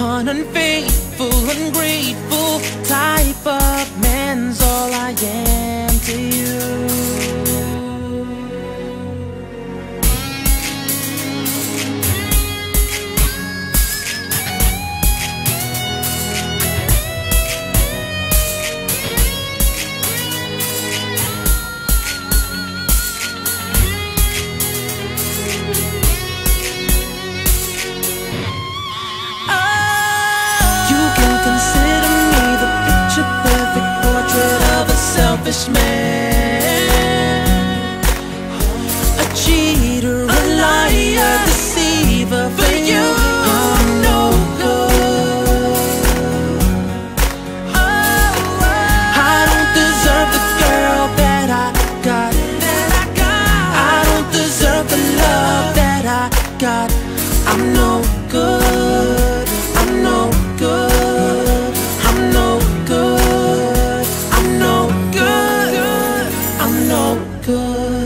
Unfaithful, ungrateful type of man. A cheater, a liar, a deceiver. For you, I'm no good. I don't deserve the girl that I got. I don't deserve the love that I got. No good.